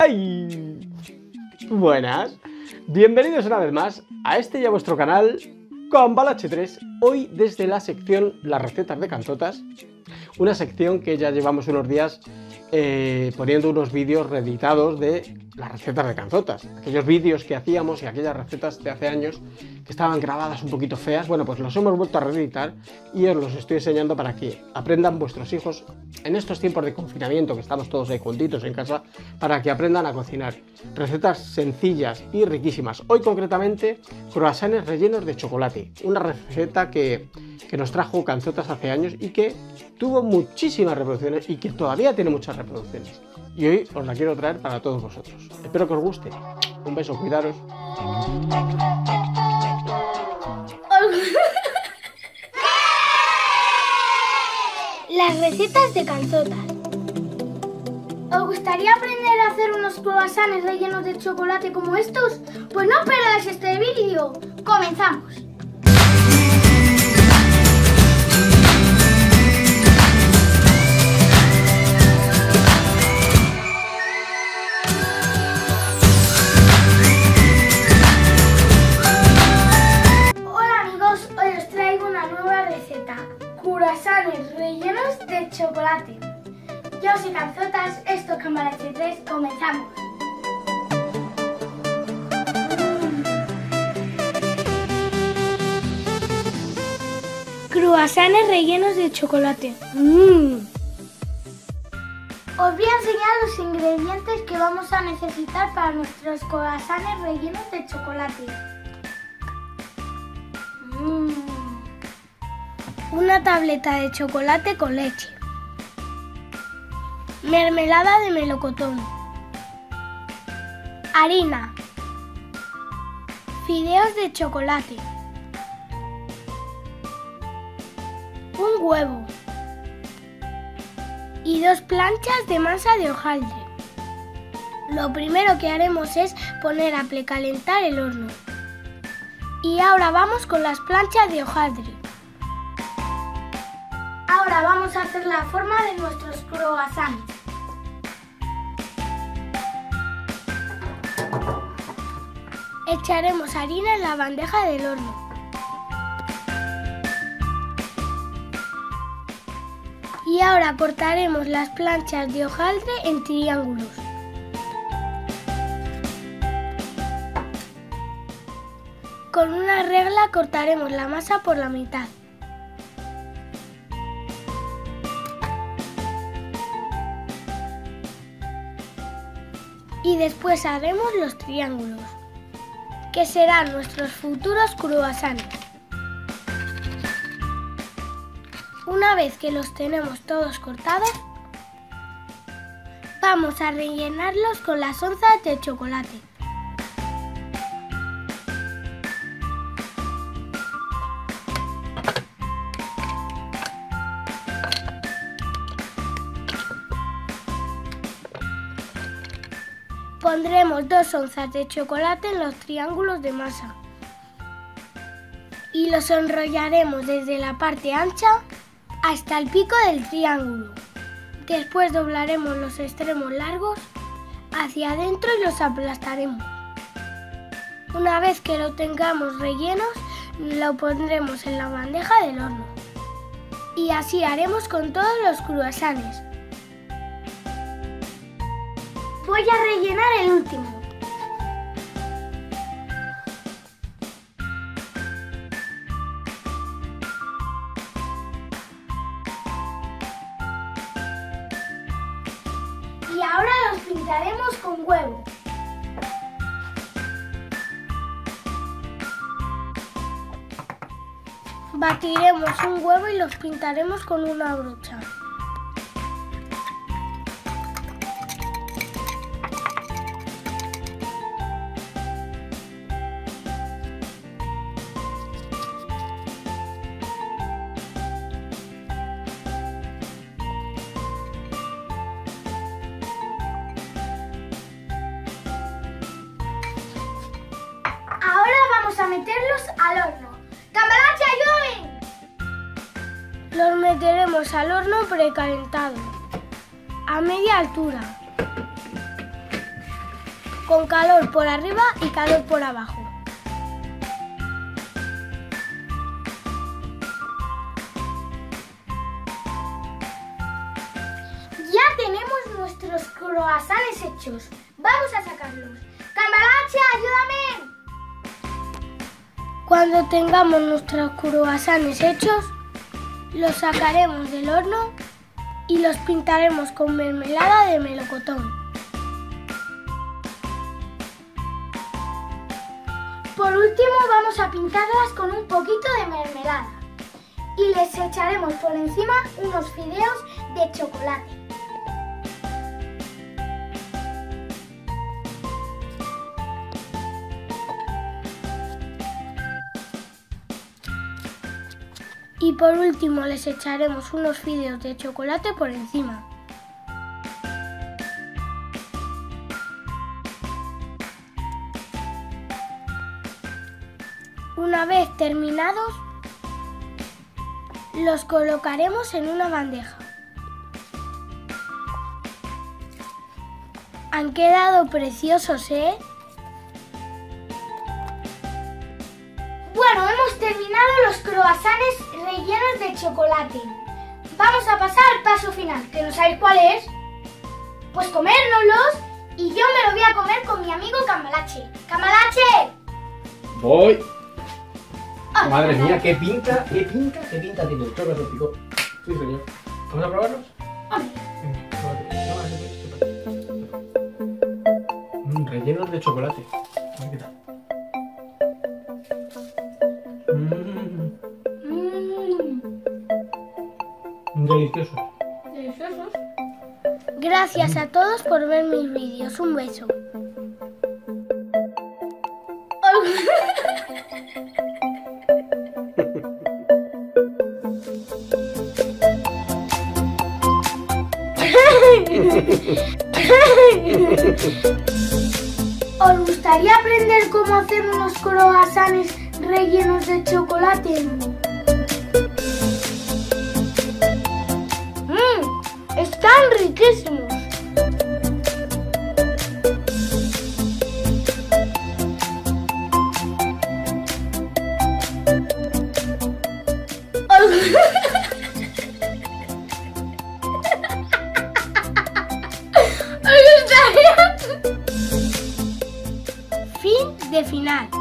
¡Ay! Buenas, bienvenidos una vez más a este ya vuestro canal con Balache 3. Hoy desde la sección Las recetas de cantotas, una sección que ya llevamos unos días eh, poniendo unos vídeos reeditados de las recetas de canzotas. Aquellos vídeos que hacíamos y aquellas recetas de hace años que estaban grabadas un poquito feas, bueno, pues los hemos vuelto a reeditar y os los estoy enseñando para que aprendan vuestros hijos en estos tiempos de confinamiento, que estamos todos ahí juntitos en casa, para que aprendan a cocinar. Recetas sencillas y riquísimas. Hoy concretamente, croissants rellenos de chocolate. Una receta que, que nos trajo Canzotas hace años y que tuvo muchísimas reproducciones y que todavía tiene muchas reproducciones. Y hoy os la quiero traer para todos vosotros. Espero que os guste. Un beso, cuidaros. Las recetas de canzotas. ¿Os gustaría aprender a hacer unos croissants rellenos de chocolate como estos? Pues no perdáis este vídeo. ¡Comenzamos! Croissants rellenos de chocolate. Yo soy Canzotas, esto es Cambalache 3, comenzamos. Croissants rellenos de chocolate. Mmm. Os voy a enseñar los ingredientes que vamos a necesitar para nuestros croissants rellenos de chocolate. Mm. Una tableta de chocolate con leche. Mermelada de melocotón. Harina. Fideos de chocolate. Un huevo. Y dos planchas de masa de hojaldre. Lo primero que haremos es poner a precalentar el horno. Y ahora vamos con las planchas de hojaldre. Ahora vamos a hacer la forma de nuestros croissants. Echaremos harina en la bandeja del horno. Y ahora cortaremos las planchas de hojaldre en triángulos. Con una regla cortaremos la masa por la mitad. Y después haremos los triángulos, que serán nuestros futuros croissants. Una vez que los tenemos todos cortados, vamos a rellenarlos con las onzas de chocolate. Pondremos dos onzas de chocolate en los triángulos de masa y los enrollaremos desde la parte ancha hasta el pico del triángulo. Después doblaremos los extremos largos hacia adentro y los aplastaremos. Una vez que lo tengamos rellenos, lo pondremos en la bandeja del horno. Y así haremos con todos los croissants. Voy a rellenar el último. Y ahora los pintaremos con huevo. Batiremos un huevo y los pintaremos con una brocha. Meterlos al horno. ¡Cambalache, ayúdenme! Los meteremos al horno precalentado, a media altura, con calor por arriba y calor por abajo. Ya tenemos nuestros croissants hechos. Vamos a sacarlos. ¡Cambalache, ayúdame! Cuando tengamos nuestros croissants hechos, los sacaremos del horno y los pintaremos con mermelada de melocotón. Por último vamos a pintarlas con un poquito de mermelada y les echaremos por encima unos fideos de chocolate. Y por último les echaremos unos fideos de chocolate por encima. Una vez terminados, los colocaremos en una bandeja. Han quedado preciosos, ¿eh? De chocolate. Vamos a pasar al paso final, que no sabéis cuál es. Pues comérnoslos y yo me lo voy a comer con mi amigo Camalache. ¡Camalache! Voy. Ah, Madre mía, qué pinta, qué pinta, qué pinta tiene el chocolate picó. Sí, señor. ¿Vamos a probarlos? Mm, rellenos de chocolate. A ver qué tal. Deliciosos. Gracias a todos por ver mis vídeos. Un beso. ¿Os gustaría aprender cómo hacer unos croissants rellenos de chocolate? çıkışmış. fim de final.